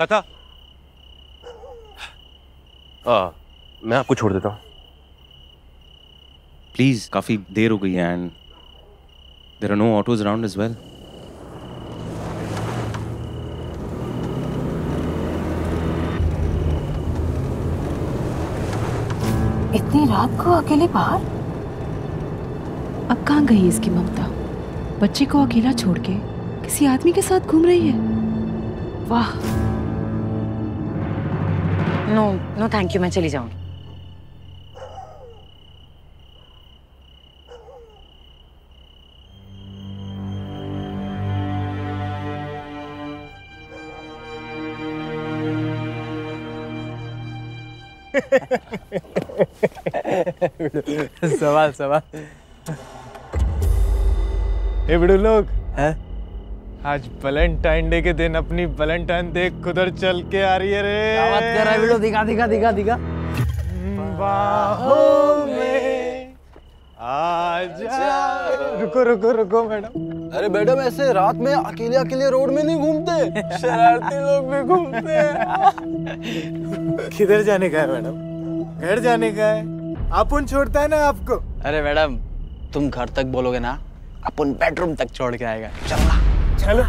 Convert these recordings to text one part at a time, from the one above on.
कथा? आ, मैं आपको छोड़ देता हूँ। प्लीज़ काफ़ी देर हो गई है and there are no autos around as well इतनी रात को अकेले बाहर? अब कहाँ गई इसकी ममता? बच्चे को अकेला छोड़ के किसी आदमी के साथ घूम रही है? वाह। नो नो थैंक यू मैं चली जाऊँगी। सवाल सवाल। ए बिड़ू लोग हैं? आज वैलेंटाइन डे के दिन अपनी वैलेंटाइन देख खुदर चल के आ रही है रे। क्या बात कर रहा है बिड़ू दिखा दिखा दिखा दिखा। बाहों में आजा रुको रुको रुको मैडम। अरे मैडम ऐसे रात में अकेले अकेले रोड में नहीं घूमते? शरारती लोग भी घूमते हैं। किधर जाने का है मैडम? घर जाने का है। अपन छोड़ता है ना आपको? अरे मैडम तुम घर तक बोलोगे ना अपन बेडरूम तक छोड़ के आएगा। चलना चलो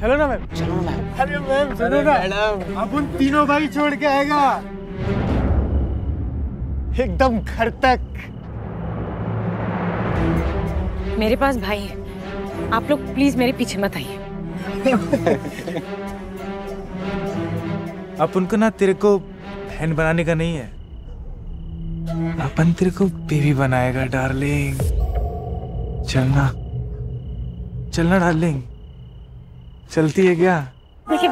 चलो ना मैम। चलो ना मैम। अरे मैम सुनो ना। मैडम। अपन तीनों भाई छोड़ के आएगा। एकदम घर तक। मेरे पास भाई है। आप लोग प्लीज़ मेरे पीछे मत आइए। अपन को ना तेरे को बहन बनाने का नहीं है। अपन तेरे को बेबी बनाएगा डार्लिंग चलना। चलना डार्लिंग चलती है क्या? देखिए।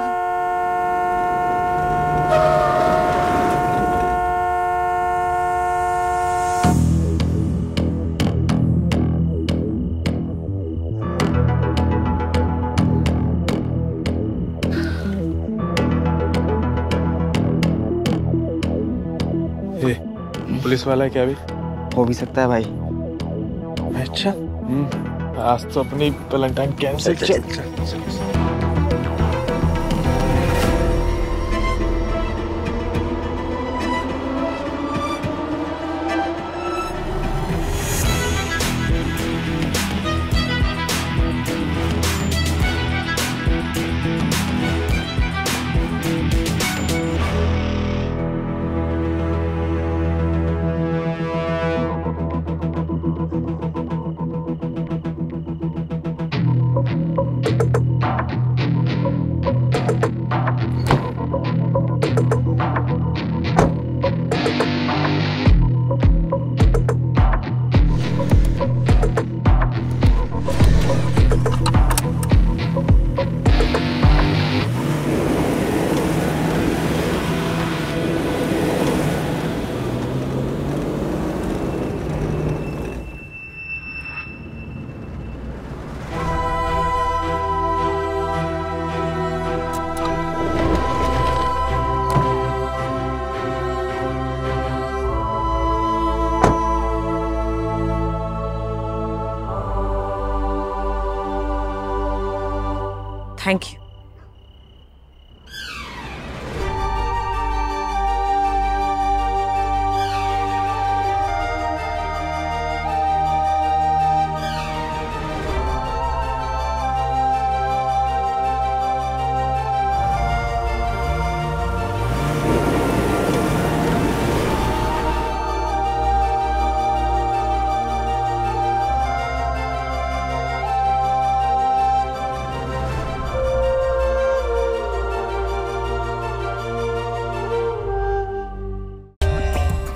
पुलिस वाला है क्या भी हो भी सकता है भाई। अच्छा। आज तो अपनी वैलेंटाइन कैंसिल चल। चल चल thank you